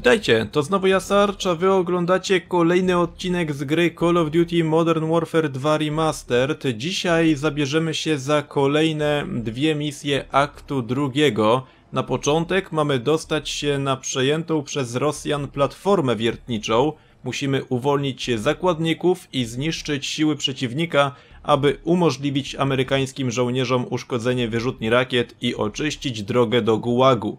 Witajcie, to znowu ja Sarcz, a wy oglądacie kolejny odcinek z gry Call of Duty Modern Warfare 2 Remastered. Dzisiaj zabierzemy się za kolejne dwie misje aktu drugiego. Na początek mamy dostać się na przejętą przez Rosjan platformę wiertniczą. Musimy uwolnić zakładników i zniszczyć siły przeciwnika, aby umożliwić amerykańskim żołnierzom uszkodzenie wyrzutni rakiet i oczyścić drogę do Gułagu.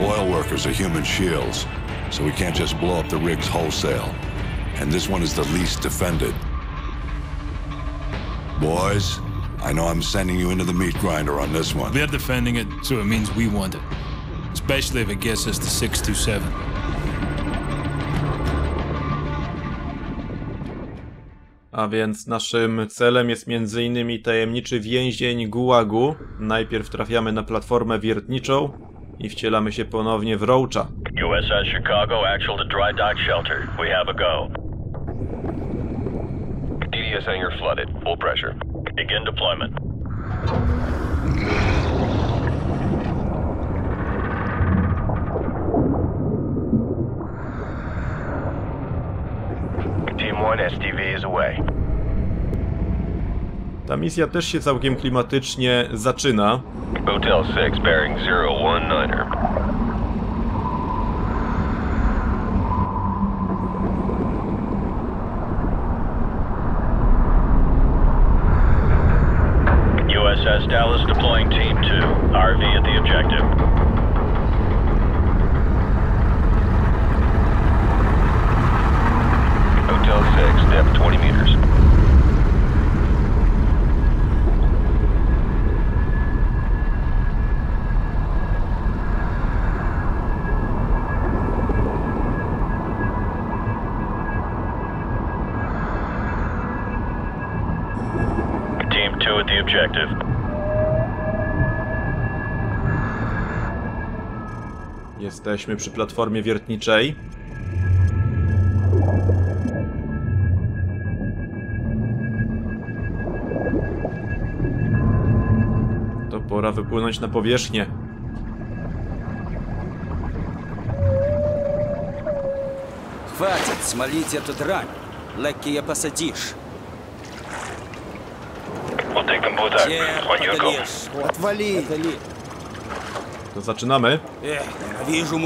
Oil workers are human shields, so we can't just blow up the rigs wholesale. And this one is the least defended. Boys, I know I'm sending you into the meat grinder on this one. They're defending it, so it means we want it. Especially if it gets us to 627. A więc naszym celem jest m.in. tajemniczy więzień Gułagu. Najpierw trafiamy na platformę wiertniczą i wcielamy się ponownie w Roacha. USS Chicago, actual to dry dock shelter. We have a go. DDS hangar flooded. Full pressure. Begin deployment. Team 1, STV is away. Ta misja też się całkiem klimatycznie zaczyna. Hotel 6, bearing 019er. USS Dallas deploying Team 2. RV at the objective. Hotel 6, depth 20 meters. Jesteśmy przy platformie wiertniczej. To pora wypłynąć na powierzchnię. Хватит смолить эту дрань. Легкие посадишь. We'll take them both out. Те On your go. подольешь. Отвали. Отвали. To zaczynamy. Ech, na wieżu.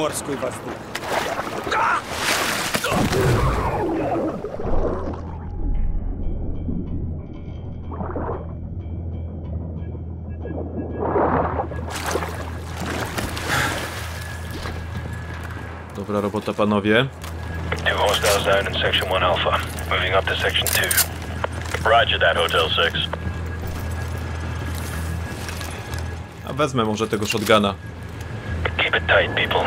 Dobra robota, panowie. Two hostiles down in Section 1 Alpha. Moving up to Section 2. Roger that, Hotel 6. A wezmę może tego shotguna. It tight, people.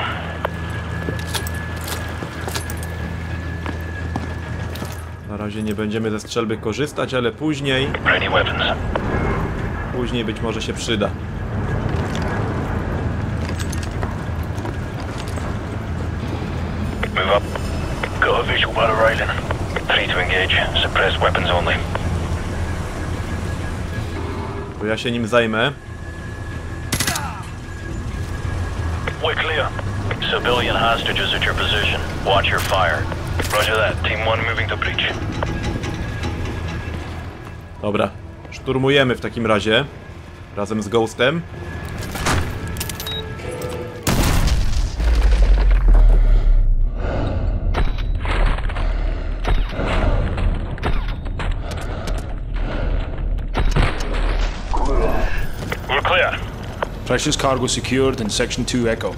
Na razie nie będziemy ze strzelby korzystać, ale później, Ready weapons. później być może się przyda. Move up. Got a visual battle rising. Three to engage. Suppress weapons only. To ja się nim zajmę. Civilian at your position. Watch your fire. Roger that. Team 1 moving to breach. Dobra, szturmujemy w takim razie. Razem z Ghostem. Precious cargo secured in Section 2 Echo.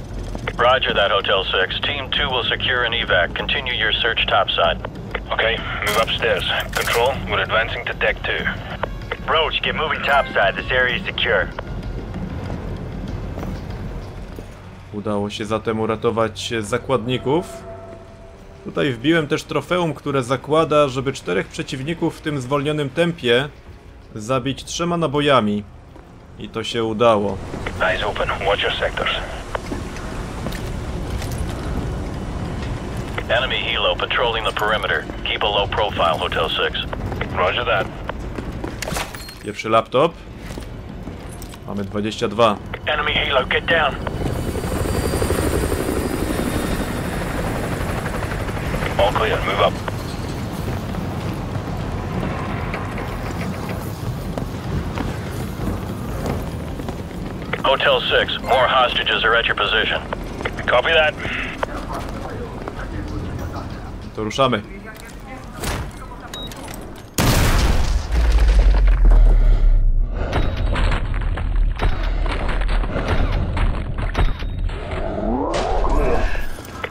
Roger that, Hotel 6. Team 2 will secure an evac. Continue your search topside. Okay, move upstairs. Control, we're advancing to deck two. Roach, get moving topside. This area is secure. Udało się zatem uratować zakładników. Tutaj wbiłem też trofeum, które zakłada, żeby czterech przeciwników w tym zwolnionym tempie zabić trzema nabojami. I to się udało. Eyes open, watch your sectors. Enemy helo patrolling the perimeter. Keep a low profile, Hotel 6. Roger that. Pierwszy laptop. Mamy 22. Enemy helo, get down. All clear, move up. Hotel 6, more hostages are at your position. Copy that To ruszamy.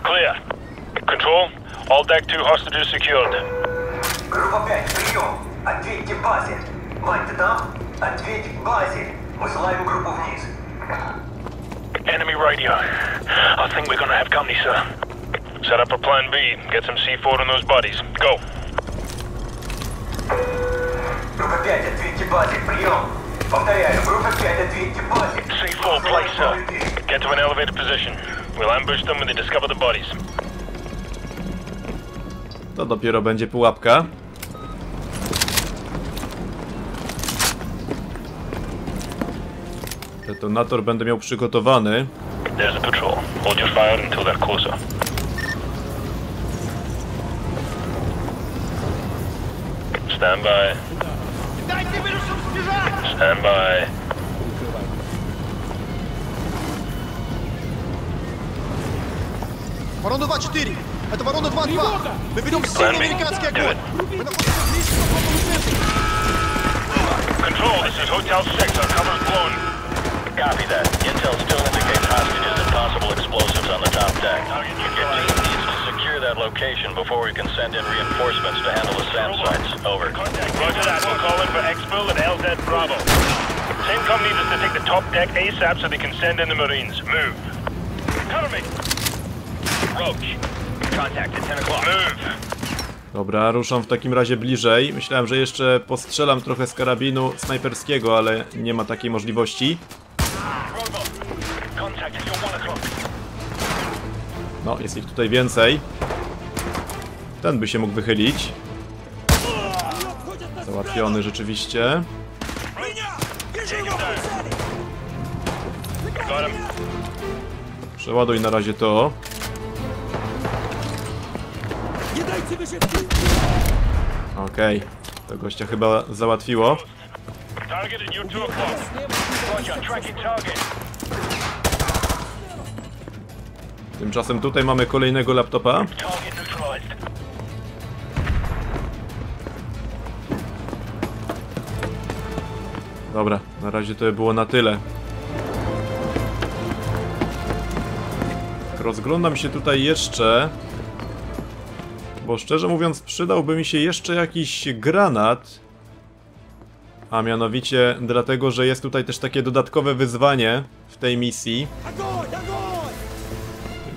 Clear. Control, all deck two hostages secured. Группа 5, прием! Ответьте базе! Мать, ты там? Ответь базе! Мы слаем группу вниз. Enemy radio. I think we're gonna have company, sir. Set up a plan B. Get some C4 on those bodies. Go. Группа 5, ответьте базе! Прием! Повторяю, группа 5, ответьте базе! C4 place, sir. Get to an elevated position. We'll ambush them when they discover the bodies. To dopiero będzie pułapka. Detonator będę miał przygotowany. There's a patrol. Hold your fire until they're closer. Stand by. Stand by. Ворона 2-4! Это Ворона 2-2! Мы ведем Plan сильный B. американский Do огонь! it. Мы находимся близко к попаду центра! Control, this is Hotel 6. Our cover's blown. Copy that. Intel still indicates hostages and possible explosives on the top deck. Your that location before we can send in reinforcements to handle the SAM sites. Over. Roger that. We'll call in for Exfil and LZ Bravo. CENTCOM needs us to take the top deck ASAP so they can send in the Marines. Move. Cover me. Roach. Contact at 10 o'clock. Move. Dobra, ruszam w takim razie bliżej. Myślałem, że jeszcze postrzelam trochę z karabinu snajperskiego, ale nie ma takiej możliwości. Robo. Contact at your 1 o'clock. No, jest ich tutaj więcej. Ten by się mógł wychylić. Załatwiony rzeczywiście. Przeładuj na razie to. Okej, to gościa chyba załatwiło. Target at your 2 o'clock. Roger. Tracking target. Tymczasem tutaj mamy kolejnego laptopa. Dobra, na razie to było na tyle. Rozglądam się tutaj jeszcze. Bo szczerze mówiąc, przydałby mi się jeszcze jakiś granat. A mianowicie dlatego, że jest tutaj też takie dodatkowe wyzwanie w tej misji.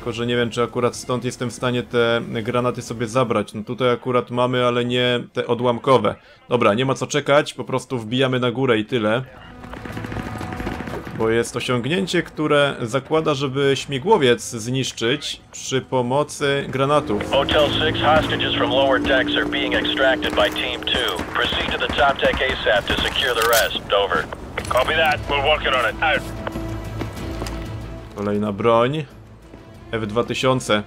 Tylko, że nie wiem, czy akurat stąd jestem w stanie te granaty sobie zabrać. No tutaj akurat mamy, ale nie te odłamkowe. Dobra, nie ma co czekać, po prostu wbijamy na górę i tyle. Bo jest osiągnięcie, które zakłada, żeby śmigłowiec zniszczyć przy pomocy granatów. Hotel 6, hostages from lower decks are being extracted by Team 2. Proceed to the top deck ASAP to secure the rest. Over. Copy that. We're working on it. Out. Kolejna broń. F2000.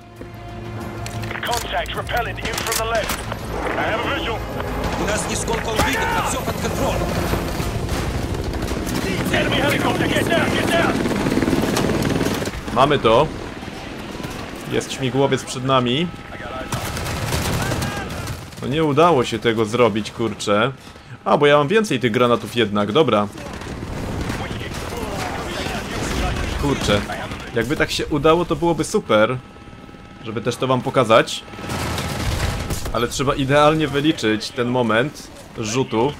Contact repelling in from the left. I have a visual. У нас нисколько убитых, но все под контролем. Enemy helicopter. Get down. Get down. Mamy to. Jest śmigłowiec przed nami. No nie udało się tego zrobić, kurczę. A, bo ja mam więcej tych granatów jednak, dobra. kurczę. Jakby tak się udało, to byłoby super. Żeby też to wam pokazać. Ale trzeba idealnie wyliczyć ten moment rzutu.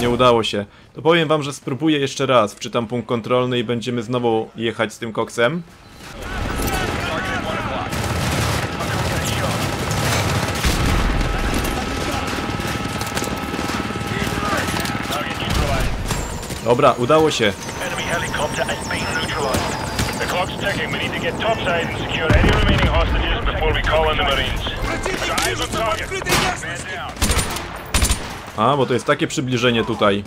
Nie udało się. To powiem wam, że spróbuję jeszcze raz. Wczytam punkt kontrolny i będziemy znowu jechać z tym koksem. Dobra, udało się. Has been neutralized. The clock's ticking. We need to get topside and secure any remaining hostages before we call in the Marines. A, bo to jest takie przybliżenie tutaj.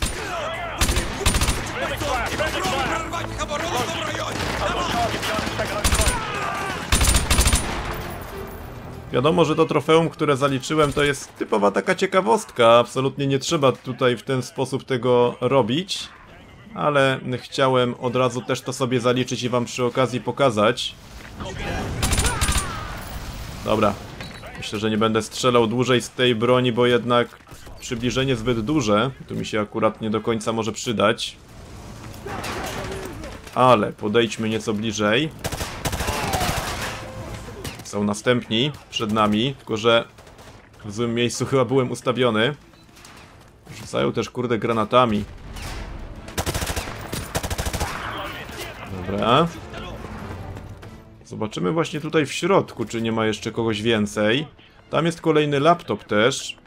Wiadomo, że to trofeum, które zaliczyłem, to jest typowa taka ciekawostka. Absolutnie nie trzeba tutaj w ten sposób tego robić. Ale chciałem od razu też to sobie zaliczyć i wam przy okazji pokazać. Dobra. Myślę, że nie będę strzelał dłużej z tej broni, bo jednak przybliżenie zbyt duże. Tu mi się akurat nie do końca może przydać. Ale podejdźmy nieco bliżej. Są następni przed nami, tylko że w złym miejscu chyba byłem ustawiony. Rzucają też kurde granatami. Dobra. Zobaczymy właśnie tutaj w środku, czy nie ma jeszcze kogoś więcej. Tam jest kolejny laptop też.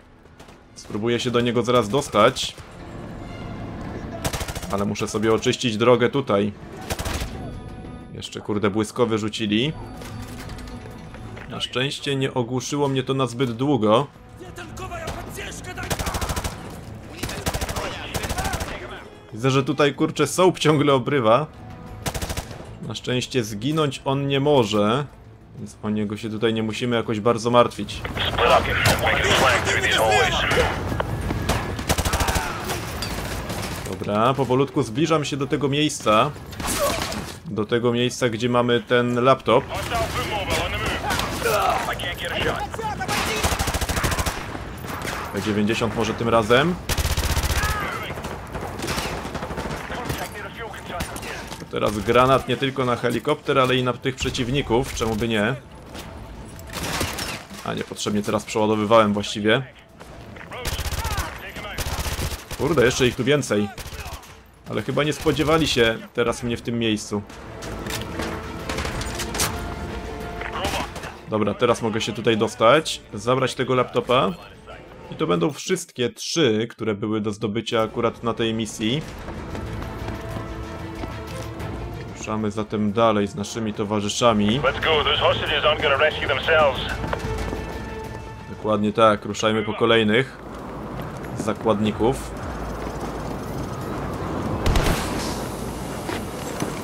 Spróbuję się do niego zaraz dostać. Ale muszę sobie oczyścić drogę tutaj. Jeszcze kurde błyskowy rzucili. Na szczęście nie ogłuszyło mnie to na zbyt długo. Widzę, że tutaj kurczę soap ciągle obrywa. Na szczęście zginąć on nie może. Więc o niego się tutaj nie musimy jakoś bardzo martwić. Dobra, powolutku zbliżam się do tego miejsca. Do tego miejsca, gdzie mamy ten laptop. Hostile foot mobile on the move. I can't get a shot. P90 może tym razem. Contact near the fuel container. Teraz granat nie tylko na helikopter, ale i na tych przeciwników. Czemu by nie? A niepotrzebnie teraz przeładowywałem właściwie. Kurde, jeszcze ich tu więcej. Ale chyba nie spodziewali się teraz mnie w tym miejscu. Dobra, teraz mogę się tutaj dostać, zabrać tego laptopa. I to będą wszystkie trzy, które były do zdobycia akurat na tej misji. Ruszamy zatem dalej z naszymi towarzyszami. Let's go. Those hostages aren't gonna rescue themselves. Dokładnie tak, ruszajmy po kolejnych zakładników.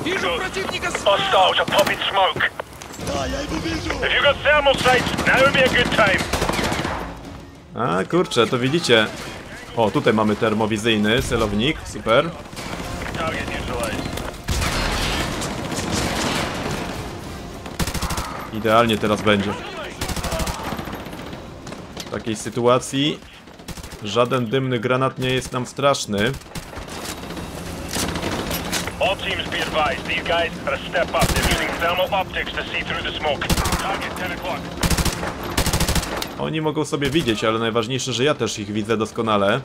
Вижу противника с... Hostiles are popping smoke. If you've got thermal sights, now would be a good time. A kurczę, to widzicie. O, tutaj mamy termowizyjny celownik, super. Idealnie teraz będzie. W takiej sytuacji żaden dymny granat nie jest nam straszny. All teams be advised, these guys are a step up. They're using thermal optics to see through the smoke. Target 10 o'clock. Oni mogą sobie widzieć, ale najważniejsze, że ja też ich widzę doskonale.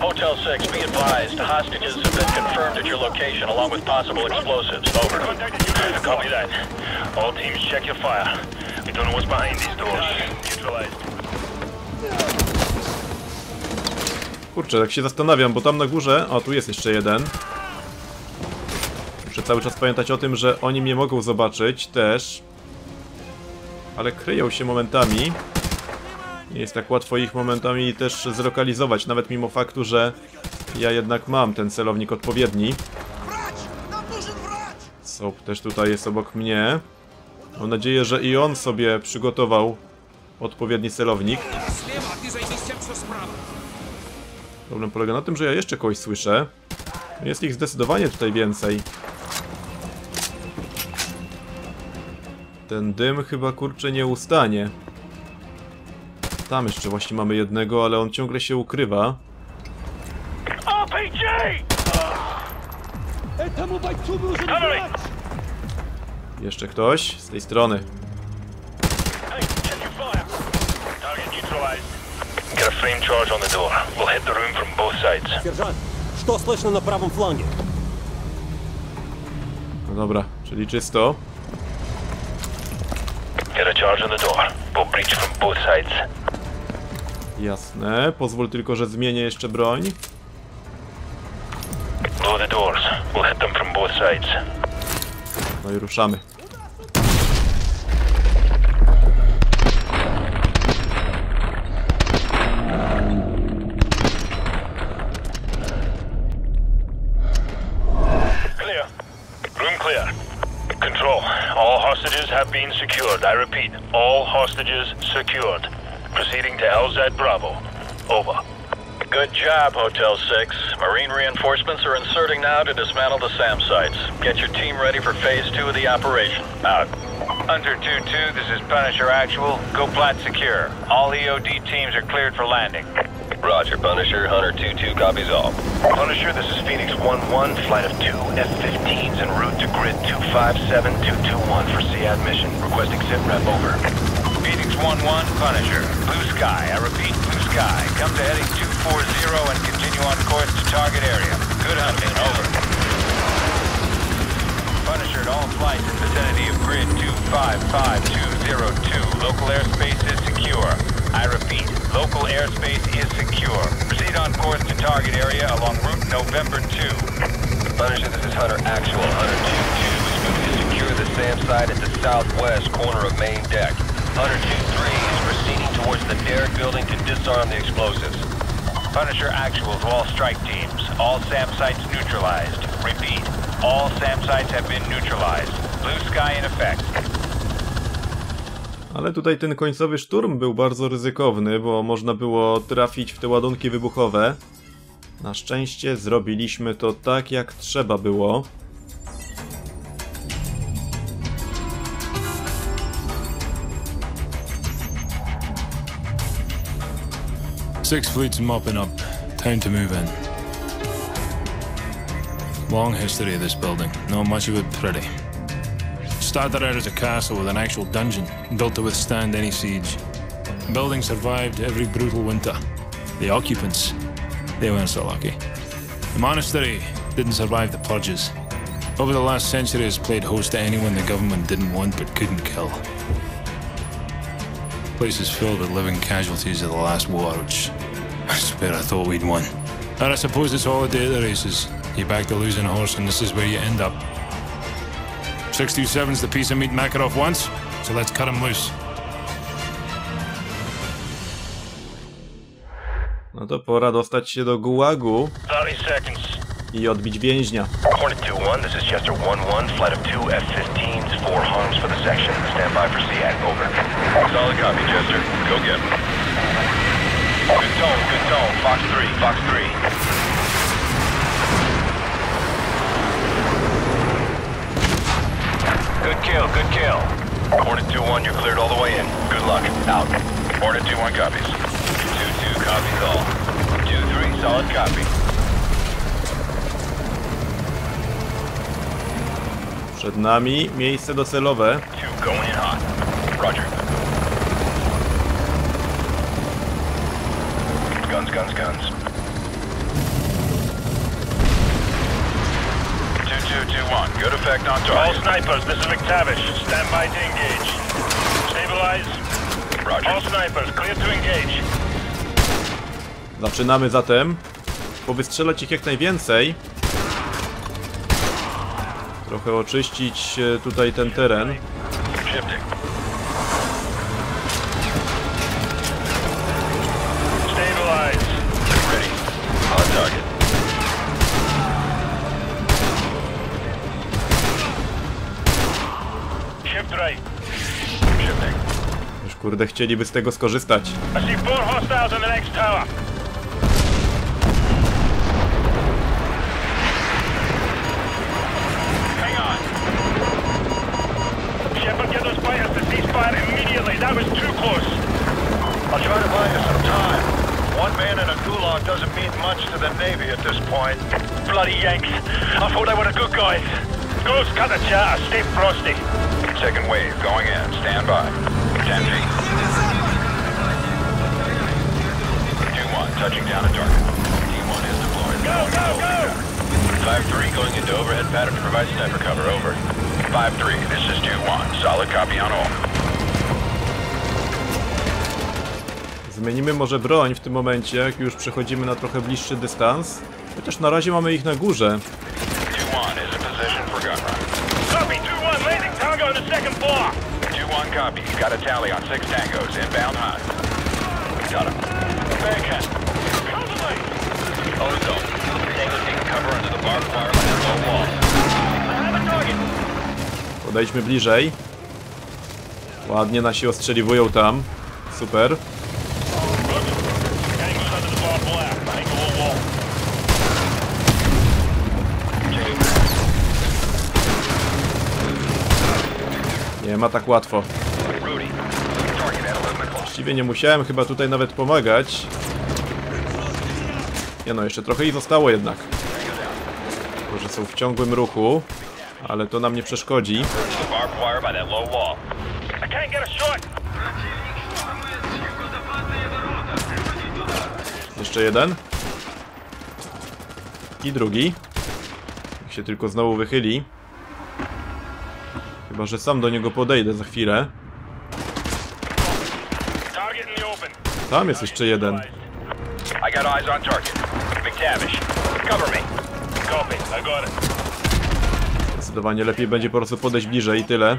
Hotel 6, be advised. Hostages have confirmed at your location along with possible explosives. Over. Copy that. All teams check your fire. We don't know what's behind these doors. Neutralized. Kurczę, tak się zastanawiam, bo tam na górze... O, tu jest jeszcze jeden. Muszę cały czas pamiętać o tym, że oni mnie mogą zobaczyć też. Ale kryją się momentami. Nie jest tak łatwo ich momentami też zlokalizować, nawet mimo faktu, że ja jednak mam ten celownik odpowiedni. Soap też tutaj jest obok mnie. Mam nadzieję, że i on sobie przygotował odpowiedni celownik. Problem polega na tym, że ja jeszcze kogoś słyszę. Jest ich zdecydowanie tutaj więcej. Ten dym chyba kurczę nie ustanie. Tam jeszcze właśnie mamy jednego, ale on ciągle się ukrywa. RPG! RPG! Этому бойцу нужен Cover me! врач! Jeszcze ktoś z tej strony. Hey, check your fire! Target neutralized. Get a flame charge on the door. We'll hit the room from both sides. Сержант, что слышно на правом фланге? No dobra, czyli czysto. Get a charge on the door. We'll breach from both sides. Jasne. Pozwól tylko, że zmienię jeszcze broń. Hit them from both sides. No i ruszamy. Clear. Room clear. Control. All hostages have been secured. I repeat, all hostages secured. Proceeding to LZ Bravo. Over. Good job, Hotel 6. Marine reinforcements are inserting now to dismantle the SAM sites. Get your team ready for phase two of the operation. Out. Hunter 2-2, this is Punisher Actual. Go plat secure. All EOD teams are cleared for landing. Roger, Punisher. Hunter 2-2 copies all. Punisher, this is Phoenix 1-1, flight of two F-15s en route to grid 257221 for SEAD mission. Requesting sit rep over. Phoenix 1-1, Punisher. Blue sky, I repeat, blue sky. Come to heading 240 and continue on course to target area. Good hunting, over. Punisher at all flights in vicinity of grid 255202. Local airspace is secure. I repeat, local airspace is secure. Proceed on course to target area along route November 2. Punisher, this is Hunter Actual. Hunter 2-2 is moving to secure the SAM site at the southwest corner of main deck. Hunter 2-3 is proceeding towards the Derrick building to disarm the explosives. Punisher actual to all strike teams. All SAM sites neutralized. Repeat, all SAM sites have been neutralized. Blue sky in effect. Ale tutaj ten końcowy szturm był bardzo ryzykowny, bo można było trafić w te ładunki wybuchowe. Na szczęście zrobiliśmy to tak, jak trzeba było. Six fleets mopping up. Time to move in. Long history of this building. Not much of it pretty. Started out as a castle with an actual dungeon, built to withstand any siege. The building survived every brutal winter. The occupants, they weren't so lucky. The monastery didn't survive the purges. Over the last century has played host to anyone the government didn't want but couldn't kill. Place is filled with living casualties of the last war, which I swear I thought we'd won. And I suppose it's all a day of the races. You back the losing horse, and this is where you end up. 627's the piece of meat Makarov wants, so let's cut him loose. No to pora dostać się do gułagu 30 seconds. i odbić więźnia. Hornet 2-1, this is Chester 1-1, flight of two F-15s, four harms for the section. Stand by for SEAD, over. Solid copy, Chester. Go get 'em. Good good. Fox 3, Fox 3. Good kill, good kill. Hornet 2-1, you're cleared all the way in. Good luck. Out. Hornet 2-1 copies. 2-2 copies all. 2-3, solid copy. Przed nami miejsce docelowe. 2 going in hot. Roger. Guns, guns, guns. 2-2-2-1. Good effect on All target. snipers, this is McTavish. Stand by to engage. Stabilize. Roger. All snipers, clear to engage. Zaczynamy zatem. Powystrzelać ich jak najwięcej. Trochę oczyścić e, tutaj ten teren. Shifting. Immediately. That was too close. I'll try to buy you some time. One man in a gulag doesn't mean much to the Navy at this point. Bloody Yanks. I thought they were the good guys. Goose, cut the chatter. Stay frosty. Second wave going in. Stand by. 10 feet. 2-1, touching down at target. T1 is deployed. Go, go, go! 5-3 going into overhead pattern to provide sniper cover. Over. 5-3, this is 2-1. Solid copy on all. Zmienimy może broń w tym momencie, jak już przechodzimy na trochę bliższy dystans. Chociaż na razie mamy ich na górze. 2-1 is in position for gun run. Copy, 2-1, landing tango on the second floor. 2-1 copy. Got a tally on six tangos. Inbound high. Got him. Me. Ozone. Tango taking cover under the barbed wire low wall. Podejdźmy bliżej. Ładnie nasi ostrzeliwują tam. Super. Nie ma tak łatwo. Rudy. Target at 11 o'clock. Właściwie nie musiałem chyba tutaj nawet pomagać. Nie no, jeszcze trochę i zostało jednak. Tylko, że są w ciągłym ruchu, ale to nam nie przeszkodzi. Jeszcze jeden. I drugi. Jak się tylko znowu wychyli. Chyba, że sam do niego podejdę za chwilę. Tam jest jeszcze jeden. Zdecydowanie lepiej będzie po prostu podejść bliżej i tyle.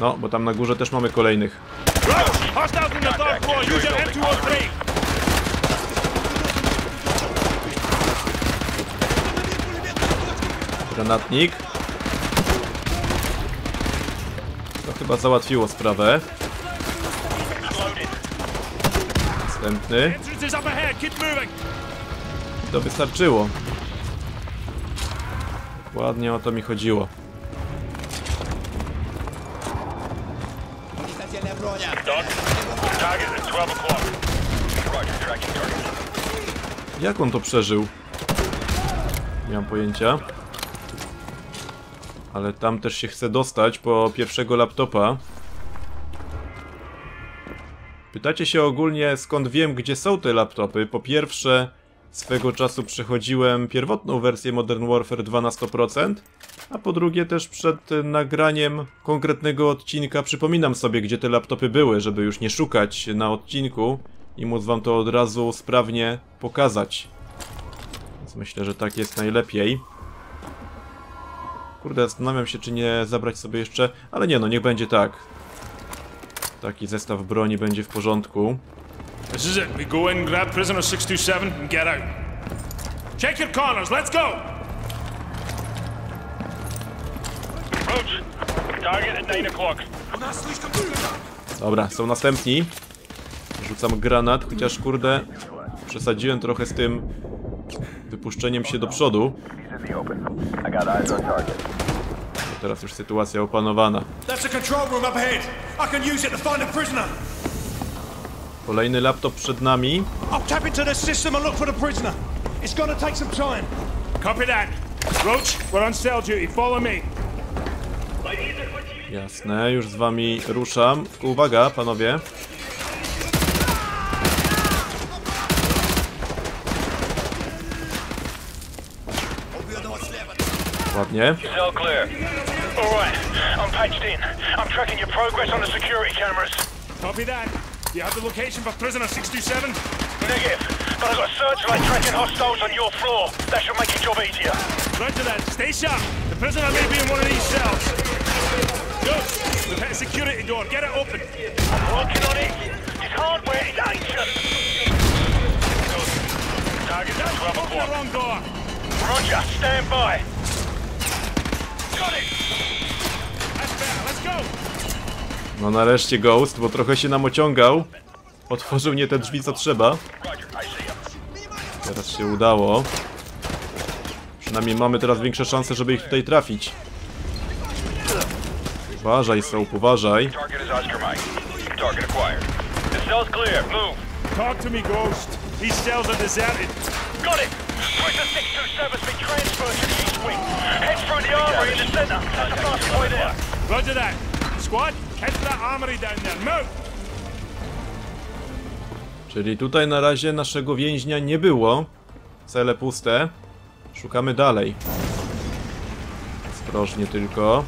No, bo tam na górze też mamy kolejnych. Roach, hostiles in the third floor. Use your M203. Granatnik. To chyba załatwiło sprawę. Następny. To wystarczyło. Ładnie o to mi chodziło. Done. Target at 12 o'clock. Roger, tracking target. Jak on to przeżył? Nie mam pojęcia. Ale tam też się chce dostać po pierwszego laptopa. Pytacie się ogólnie skąd wiem gdzie są te laptopy. Po pierwsze swego czasu przechodziłem pierwotną wersję Modern Warfare 2 na 100%. A po drugie też przed nagraniem konkretnego odcinka przypominam sobie gdzie te laptopy były, żeby już nie szukać na odcinku i móc wam to od razu sprawnie pokazać. Więc myślę, że tak jest najlepiej. Kurde, zastanawiam się, czy nie zabrać sobie jeszcze... Ale nie no, niech będzie tak. Taki zestaw broni będzie w porządku. This is it. We go in, grab prisoner 627, and get out. Check your corners. Let's go. Roach, target at 9 o'clock. Dobra, są następni. Rzucam granat, chociaż kurde... Przesadziłem trochę z tym wypuszczeniem się do przodu. Teraz już sytuacja opanowana. That's a control room up ahead. I can use it to find a prisoner. Kolejny laptop przed nami. I'll tap into the system and look for the prisoner. It's gonna take some time. Copy that. Roach, we're on cell duty. Follow me. Jasne, już z wami ruszam. Uwaga, panowie. Ładnie. Cell clear. All right, I'm patched in. I'm tracking your progress on the security cameras. Copy that. You have the location for prisoner 627? Negative, but I've got a searchlight tracking hostiles on your floor. That should make your job easier. Roger that. Stay sharp. The prisoner may be in one of these cells. Good. We've hit a security door. Get it open. I'm working on it. His hardware is ancient. Good. Target at 12 o'clock. Open the wrong door. Roger. Stand by. No nareszcie Ghost, bo trochę się nam ociągał. Otworzył nie te drzwi co trzeba. Teraz się udało. Przynajmniej mamy teraz większe szanse, żeby ich tutaj trafić. Uważaj, Soap, uważaj. Talk to me, Ghost. These cells are deserted. Got it! Prisoner 627's been transferred to the east wing. Head through the armory in the center. That's the fastest way there. Roger that. Squad, head to that armory down there. Move! Czyli tutaj na razie naszego więźnia nie było. Cele puste. Szukamy dalej. Ostrożnie tylko.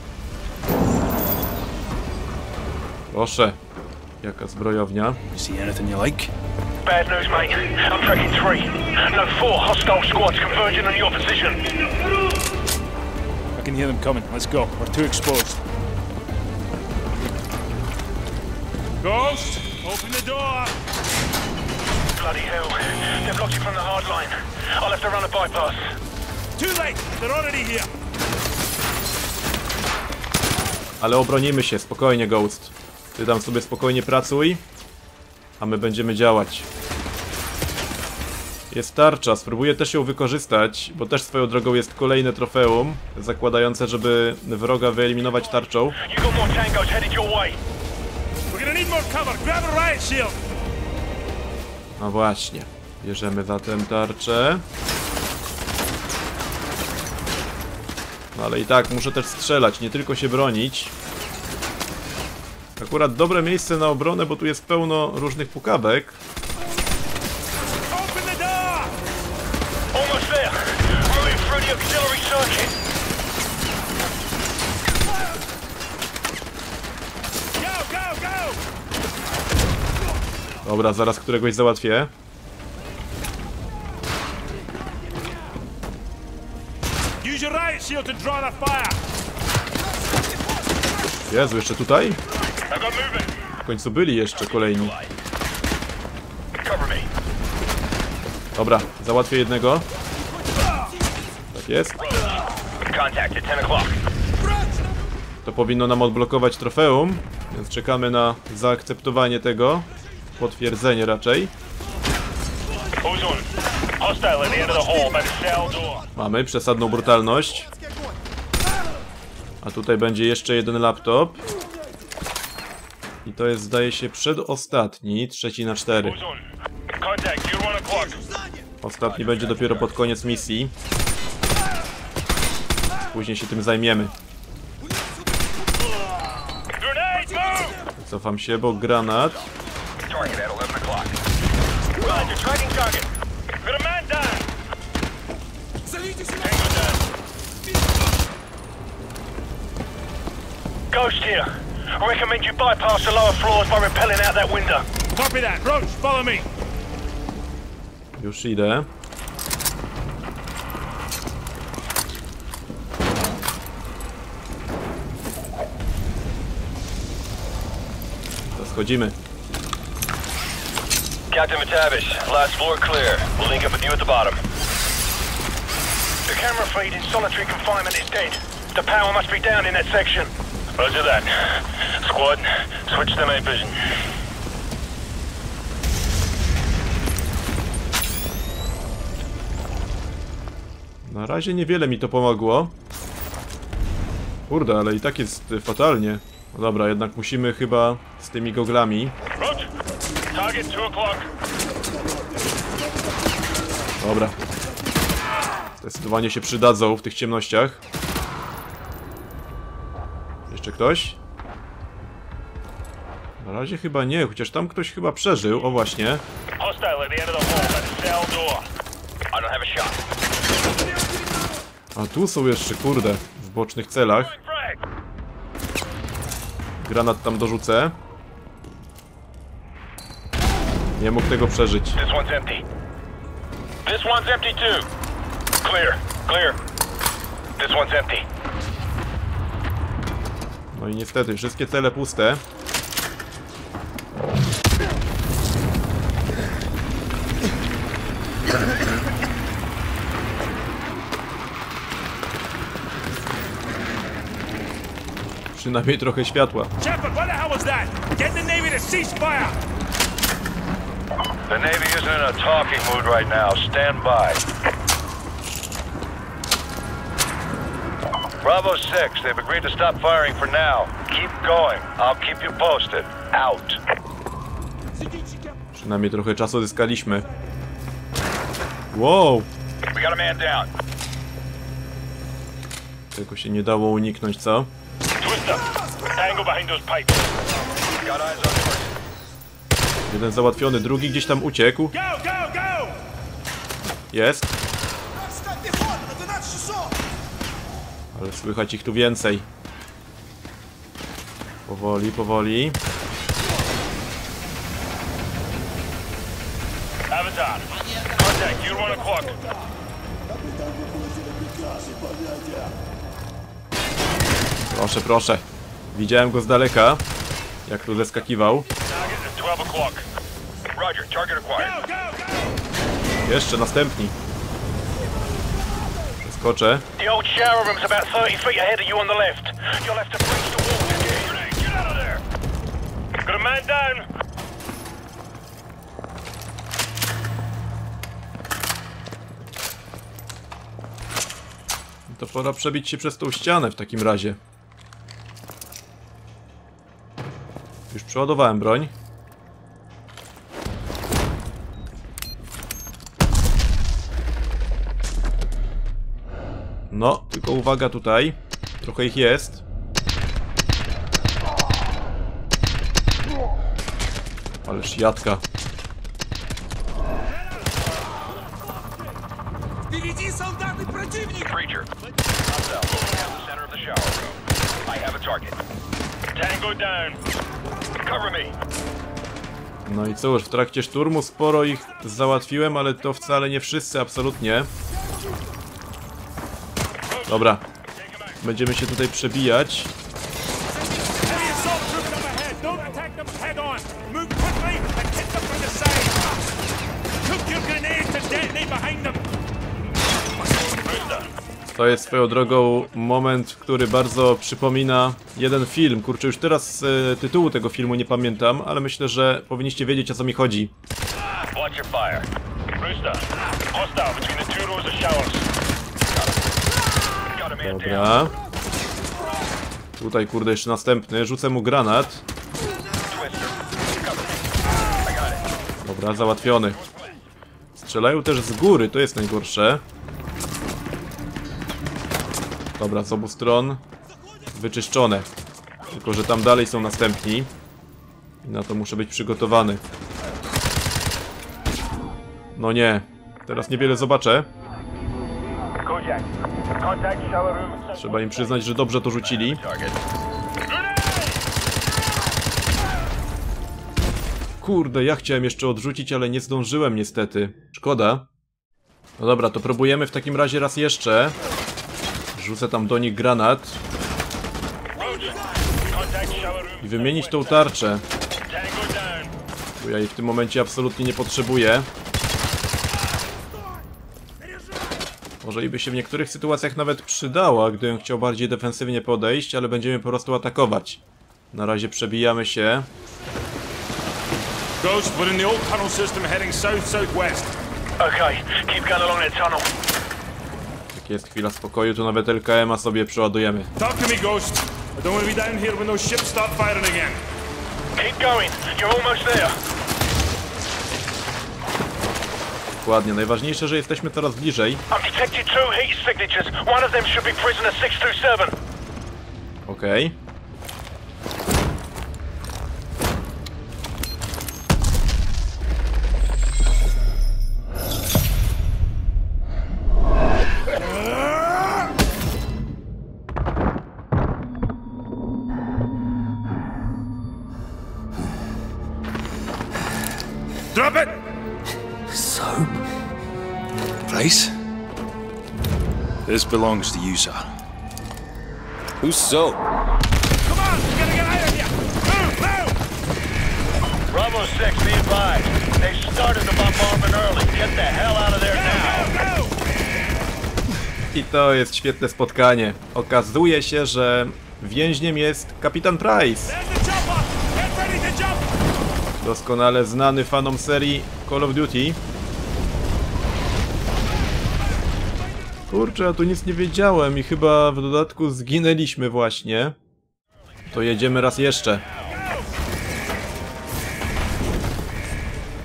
Proszę. Jaka zbrojownia. See anything you like? Bad news, mate. I'm tracking three. No, four hostile squads converging on your position. Can hear them coming. Let's go. We're too exposed. Ghost, open the door. Bloody hell. They've blocked you from the hard line. I'll have to run a bypass. Too late. They're already here. Ale obronimy się, spokojnie Ghost. Ty tam sobie spokojnie pracuj, a my będziemy działać. Jest tarcza, spróbuję też ją wykorzystać, bo też swoją drogą jest kolejne trofeum, zakładające, żeby wroga wyeliminować tarczą. No właśnie, bierzemy zatem tarczę. No ale i tak, muszę też strzelać, nie tylko się bronić. Akurat dobre miejsce na obronę, bo tu jest pełno różnych pukawek. Open the door. Almost there. Moving through the auxiliary circuit. Go, go, go! Dobra, zaraz któregoś załatwię. Jezu, jeszcze tutaj? W końcu byli jeszcze kolejni. Dobra, załatwię jednego. Tak jest. Contact at 10 o'clock. To powinno nam odblokować trofeum, więc czekamy na zaakceptowanie tego. Potwierdzenie raczej. Mamy przesadną brutalność. A tutaj będzie jeszcze jeden laptop. I to jest, zdaje się, przedostatni, trzeci na cztery. Ostatni będzie dopiero pod koniec misji. Później się tym zajmiemy. Cofam się, bo granat. Target at 11 o'clock. Roger, tracking target. Got a man down. Tango down. Ghost here. I recommend you bypass the lower floors by rappelling out that window. Copy that. Roach, follow me. Już idę. To schodzimy. Captain Matavish, last floor clear. We'll link up with you at the bottom. The camera feed in solitary confinement is dead. The power must be down in that section. Roger that. Squad, switch to night vision. Na razie niewiele mi to pomogło. Kurde, ale i tak jest fatalnie. No dobra, jednak musimy chyba z tymi goglami. Roach, target 2 o'clock. Dobra. Zdecydowanie się przydadzą w tych ciemnościach. Jeszcze ktoś? Na razie chyba nie, chociaż tam ktoś chyba przeżył. O właśnie. A tu są jeszcze, kurde, w bocznych celach. Granat tam dorzucę. Nie mógł tego przeżyć. This one's empty. This one's empty too. Clear, clear. This one's empty. No i niestety, wszystkie cele puste. Przynajmniej trochę światła. Shepard, what the hell was that? Get the Navy to cease fire! The Navy isn't in a talking mood right now. Stand by. Bravo 6, they've agreed to stop firing for now. Keep going. I'll keep you posted. Out. Przynajmniej trochę czasu zyskaliśmy. Wow! We got a man down. Tego się nie dało uniknąć, co? Twister, angle behind those pipes. Got eyes on. Jeden załatwiony, drugi gdzieś tam uciekł. Jest. Ale słychać ich tu więcej. Powoli, powoli. Proszę, proszę. Widziałem go z daleka, jak tu zeskakiwał. Target at 12 o'clock. Roger, target acquired. Go, go, go! Jeszcze następni. Przeskoczę. The old shower room's about 30 feet ahead of you on the left. You'll have to breach the wall to get in. Get out of there! Got a man down. To pora przebić się przez tą ścianę w takim razie. Już przeładowałem broń. No, tylko uwaga tutaj. Trochę ich jest. Ależ jadka. The center of the shower room. I have a target. Tango down. Cover me. No i cóż, w trakcie szturmu sporo ich załatwiłem, ale to wcale nie wszyscy, absolutnie. Dobra. Będziemy się tutaj przebijać. To jest swoją drogą moment, który bardzo przypomina jeden film. Kurczę, już teraz e, tytułu tego filmu nie pamiętam, ale myślę, że powinniście wiedzieć o co mi chodzi. watch your fire. Brewster, hostile between the two rows of showers. Got a man down. Dobra. Tutaj, kurde, jeszcze następny. Rzucę mu granat. Dobra, załatwiony. Strzelają też z góry, to jest najgorsze. Dobra, z obu stron wyczyszczone. Tylko, że tam dalej są następni. I na to muszę być przygotowany. No nie. Teraz niewiele zobaczę. Trzeba im przyznać, że dobrze to rzucili. Kurde, ja chciałem jeszcze odrzucić, ale nie zdążyłem niestety. Szkoda. No dobra, to próbujemy w takim razie raz jeszcze. Rzucę tam do nich granat i wymienić tą tarczę, bo ja jej w tym momencie absolutnie nie potrzebuję. Może i by się w niektórych sytuacjach nawet przydała, gdybym chciał bardziej defensywnie podejść, ale będziemy po prostu atakować. Na razie przebijamy się. Ghost, we're in the old tunnel system heading south-southwest. Okay, keep going along that tunnel. Jak jest chwila spokoju, to nawet LKM-a sobie przeładujemy. Talk to me, Ghost. I don't want to be down here when those ships start firing again. Keep going. You're almost there. Dokładnie, najważniejsze, że jesteśmy coraz bliżej. I've detected belongs to you, sir. Who's soap? Come on, we gotta get out of here. Move, move! Bravo 6, be advised. They started the bombardment early. Get the hell out of there now. Go, go! I to jest świetne spotkanie. Okazuje się, że więźniem jest kapitan Price. Doskonale znany fanom serii Call of Duty. Kurczę, ja tu nic nie wiedziałem i chyba w dodatku zginęliśmy właśnie. To jedziemy raz jeszcze.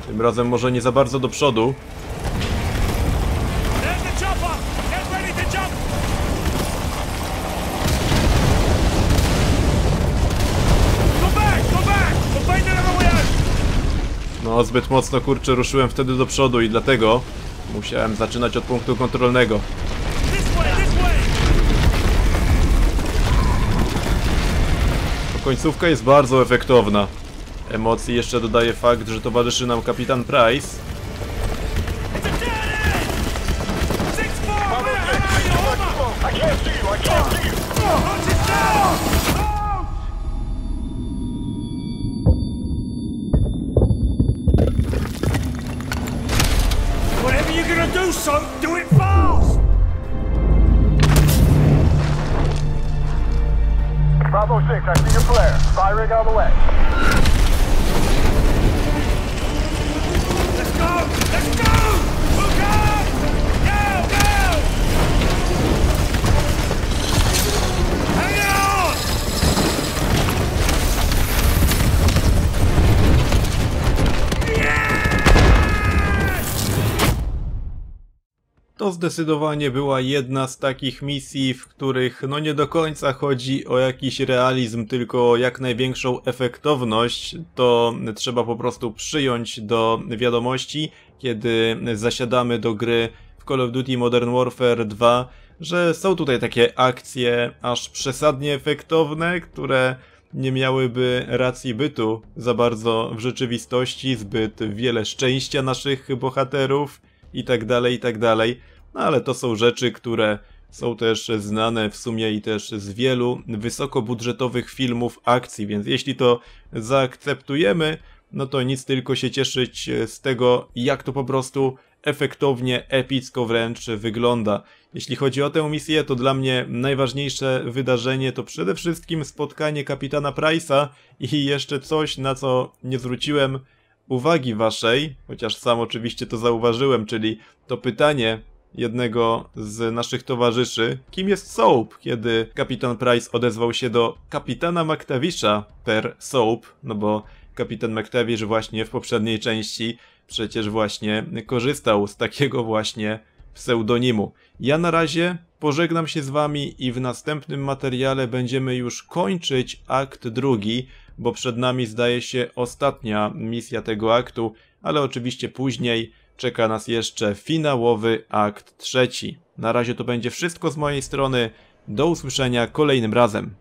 Tym razem może nie za bardzo do przodu. No, zbyt mocno kurczę ruszyłem wtedy do przodu i dlatego musiałem zaczynać od punktu kontrolnego. Końcówka jest bardzo efektowna. Emocji jeszcze dodaje fakt, że towarzyszy nam kapitan Price. Zdecydowanie była jedna z takich misji, w których no nie do końca chodzi o jakiś realizm, tylko o jak największą efektowność. To trzeba po prostu przyjąć do wiadomości, kiedy zasiadamy do gry w Call of Duty Modern Warfare 2, że są tutaj takie akcje aż przesadnie efektowne, które nie miałyby racji bytu za bardzo w rzeczywistości, zbyt wiele szczęścia naszych bohaterów i tak dalej, i tak dalej. No ale to są rzeczy, które są też znane w sumie i też z wielu wysokobudżetowych filmów akcji, więc jeśli to zaakceptujemy, no to nic tylko się cieszyć z tego, jak to po prostu efektownie, epicko wręcz wygląda. Jeśli chodzi o tę misję, to dla mnie najważniejsze wydarzenie to przede wszystkim spotkanie kapitana Price'a i jeszcze coś, na co nie zwróciłem uwagi waszej, chociaż sam oczywiście to zauważyłem, czyli to pytanie jednego z naszych towarzyszy, kim jest Soap, kiedy kapitan Price odezwał się do kapitana McTavisha per Soap, no bo kapitan McTavish właśnie w poprzedniej części przecież właśnie korzystał z takiego właśnie pseudonimu. Ja na razie pożegnam się z wami i w następnym materiale będziemy już kończyć akt drugi, bo przed nami zdaje się ostatnia misja tego aktu, ale oczywiście później czeka nas jeszcze finałowy akt trzeci. Na razie to będzie wszystko z mojej strony. Do usłyszenia kolejnym razem.